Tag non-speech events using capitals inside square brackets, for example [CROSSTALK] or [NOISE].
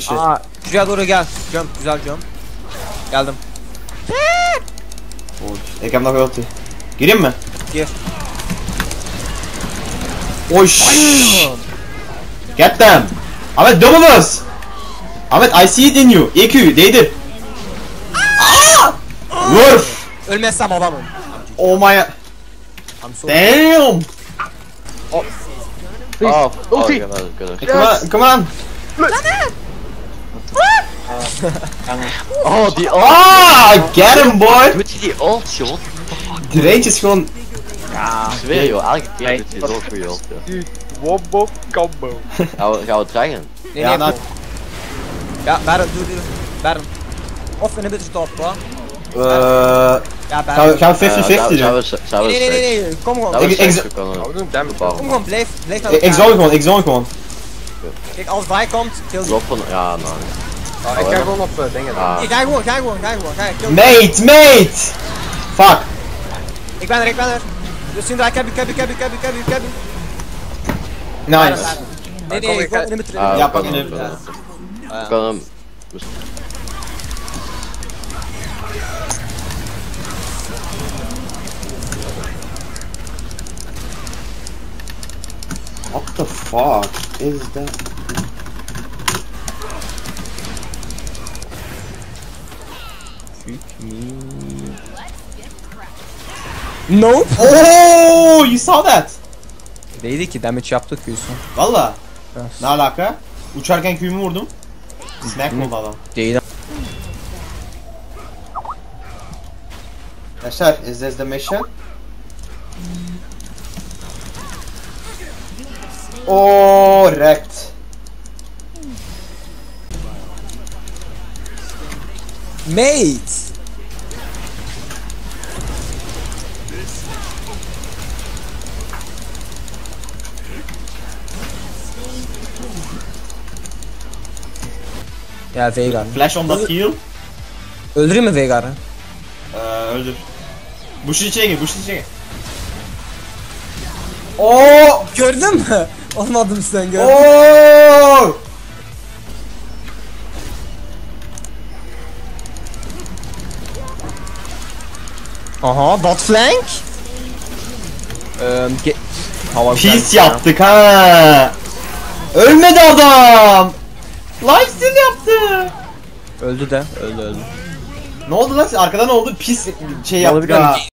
Şey. Aa, şuraya doğru gel. Jump, güzel jump. Geldim. Ekranda koyultu. Gireyim mi? Gir. Oy Get them. Ahmet double us. Ahmet I see it in you. EQ değdir. Aa! Vur. Ölmezsem adamım. Oh my. I'm. Damn. Oh, oh, Ulti. good, good. Come on, come on. Oh, die ult. Ah, get him boy. Doet hij die ult, joh? De range is gewoon. Ik zweer joh, elke keer doet hij zo'n goede ult, joh. Wombo combo. [LAUGHS] Gaan we, gaan we dragen? Nee, Ja, nee, kom. Ja, Baron, doe doe. Baron. Of in een beetje top, hoor. Eh, Ja, gaan we, Baron. gaan we 50-50 Eh, zou- doen? Zou we, zou we Nee, nee, nee, nee, kom gewoon. zou we Ik- ik-. Kom gewoon, blijf, blijf naar Ik, ik zone gewoon, ik zone gewoon. Kijk, als wij komt, kill die. Ja, nou. Oh, ik ga gewoon op eh, dingen. Ah, Ik ga gewoon, ga gewoon, ga gewoon, ga kill die. Mate, mate. Fuck. Ik ben er, ik ben er. Dus zien daar, ik heb je, ik heb je, ik heb je, ik heb je, ik heb je, ik heb je. Nice. Nee, kom, nee, ik ik ga- niet meer terug. ah, Ja, pak hem. Ja. we kunnen hem. What the fuck is that? Nope. Oh, you saw that. Değdi ki damage yaptık Yusuf. Valla. Yes. Ne alaka? Uçarken küyümü vurdum. Smack mı adam? Değdi. Arkadaşlar, is this the mission? Oh, wrecked. Mate. Ya Veigar. Flash on that heal. Öldüreyim mi Veigar'ı? Ee, öldür. Bush'un içine gir, Bush'un içine gir. Oo! Gördün mü? [LAUGHS] Olmadım sen gördün. Oo! Aha, bot flank. Hava Pis yaptık ha. Ölmedi adam. Lifesteal yaptı. Öldü de, öldü öldü. Ne oldu lan? Arkadan ne oldu? Pis şey ha.